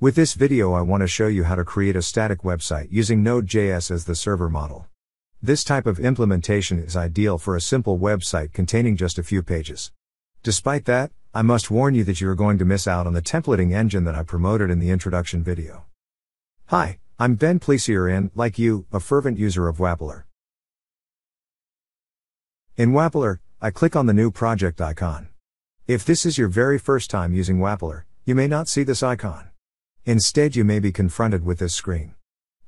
With this video I want to show you how to create a static website using Node.js as the server model. This type of implementation is ideal for a simple website containing just a few pages. Despite that, I must warn you that you are going to miss out on the templating engine that I promoted in the introduction video. Hi, I'm Ben Pleysier and, like you, a fervent user of Wappler. In Wappler, I click on the new project icon. If this is your very first time using Wappler, you may not see this icon. Instead, you may be confronted with this screen.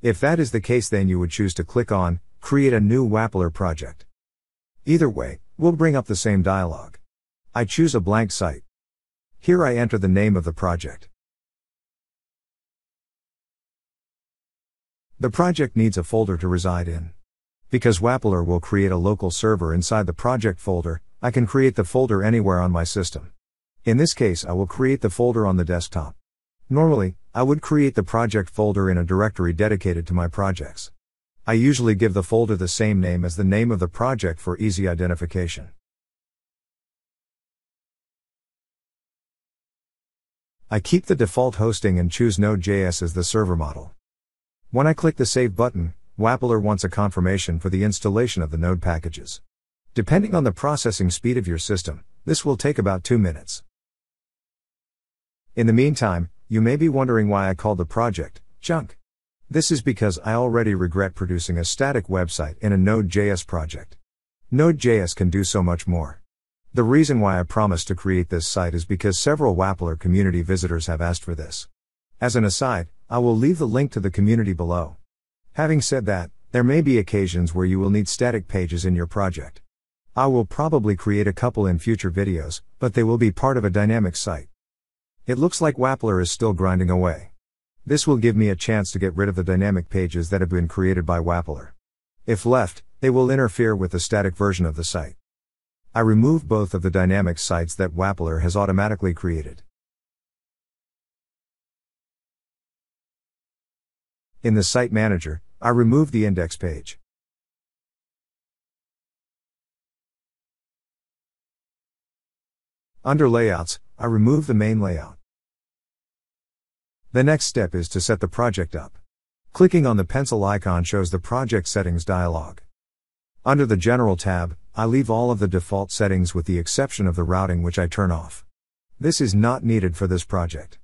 If that is the case, then you would choose to click on Create a new Wappler project. Either way, we'll bring up the same dialog. I choose a blank site. Here I enter the name of the project. The project needs a folder to reside in. Because Wappler will create a local server inside the project folder, I can create the folder anywhere on my system. In this case, I will create the folder on the desktop. Normally, I would create the project folder in a directory dedicated to my projects. I usually give the folder the same name as the name of the project for easy identification. I keep the default hosting and choose Node.js as the server model. When I click the Save button, Wappler wants a confirmation for the installation of the Node packages. Depending on the processing speed of your system, this will take about 2 minutes. In the meantime, you may be wondering why I call the project junk. This is because I already regret producing a static website in a Node.js project. Node.js can do so much more. The reason why I promised to create this site is because several Wappler community visitors have asked for this. As an aside, I will leave the link to the community below. Having said that, there may be occasions where you will need static pages in your project. I will probably create a couple in future videos, but they will be part of a dynamic site. It looks like Wappler is still grinding away. This will give me a chance to get rid of the dynamic pages that have been created by Wappler. If left, they will interfere with the static version of the site. I remove both of the dynamic sites that Wappler has automatically created. In the Site Manager, I remove the index page. Under Layouts, I remove the main layout. The next step is to set the project up. Clicking on the pencil icon shows the project settings dialog. Under the General tab, I leave all of the default settings with the exception of the routing which I turn off. This is not needed for this project.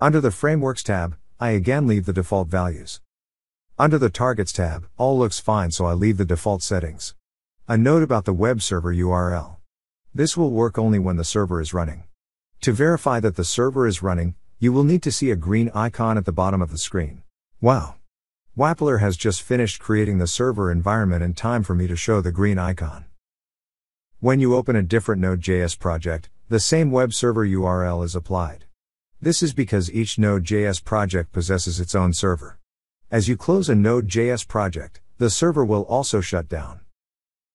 Under the Frameworks tab, I again leave the default values. Under the Targets tab, all looks fine so I leave the default settings. A note about the web server URL. This will work only when the server is running. To verify that the server is running, you will need to see a green icon at the bottom of the screen. Wow! Wappler has just finished creating the server environment in time for me to show the green icon. When you open a different Node.js project, the same web server URL is applied. This is because each Node.js project possesses its own server. As you close a Node.js project, the server will also shut down.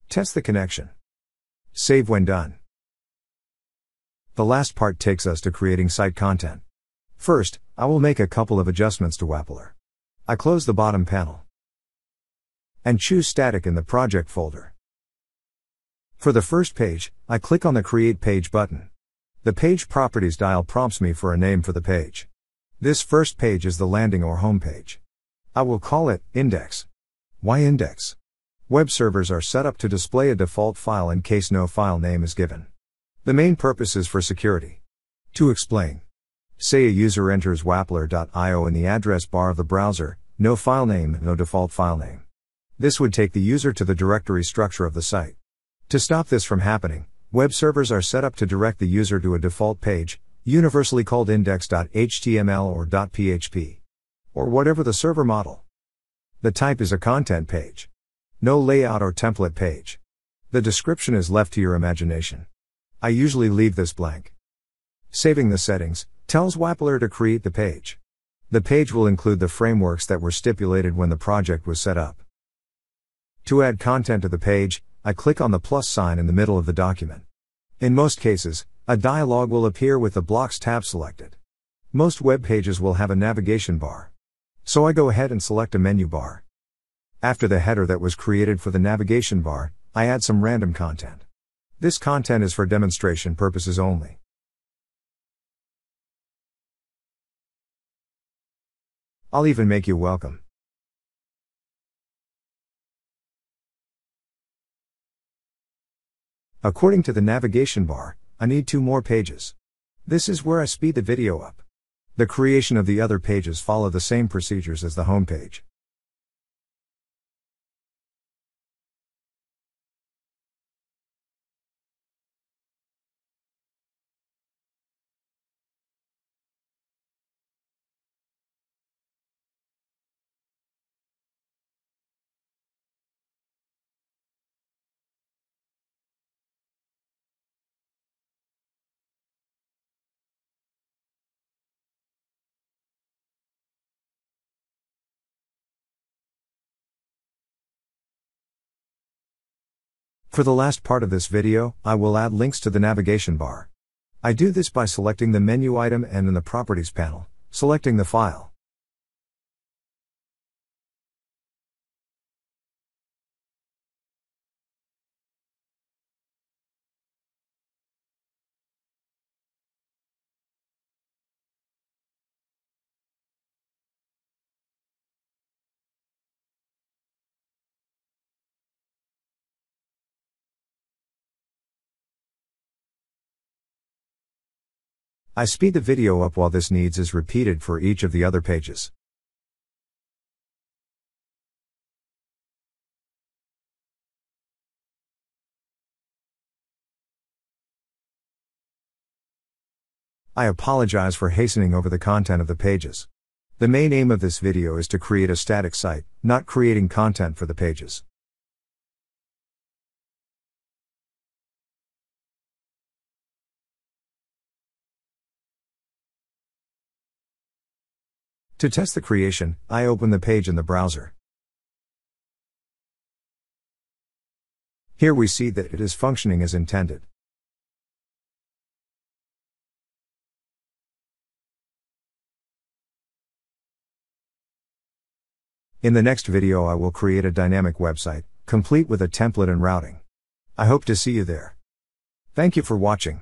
Test the connection. Save when done. The last part takes us to creating site content. First, I will make a couple of adjustments to Wappler. I close the bottom panel and choose static in the project folder. For the first page, I click on the Create Page button. The Page Properties dial prompts me for a name for the page. This first page is the landing or home page. I will call it Index. Why Index? Web servers are set up to display a default file in case no file name is given. The main purpose is for security. To explain, say a user enters wappler.io in the address bar of the browser, no file name, no default file name. This would take the user to the directory structure of the site. To stop this from happening, web servers are set up to direct the user to a default page, universally called index.html or .php, or whatever the server model. The type is a content page. No layout or template page. The description is left to your imagination. I usually leave this blank. Saving the settings tells Wappler to create the page. The page will include the frameworks that were stipulated when the project was set up. To add content to the page, I click on the plus sign in the middle of the document. In most cases, a dialog will appear with the Blocks tab selected. Most web pages will have a navigation bar. So I go ahead and select a menu bar. After the header that was created for the navigation bar, I add some random content. This content is for demonstration purposes only. I'll even make you welcome. According to the navigation bar, I need two more pages. This is where I speed the video up. The creation of the other pages follow the same procedures as the home page. For the last part of this video, I will add links to the navigation bar. I do this by selecting the menu item and in the Properties panel, selecting the file. I speed the video up while this needs is repeated for each of the other pages. I apologize for hastening over the content of the pages. The main aim of this video is to create a static site, not creating content for the pages. To test the creation, I open the page in the browser. Here we see that it is functioning as intended. In the next video I will create a dynamic website, complete with a template and routing. I hope to see you there. Thank you for watching.